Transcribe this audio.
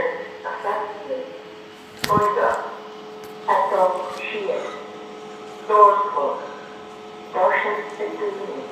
Effective. Going up. Echo shift. Doors closed. Motion continuing.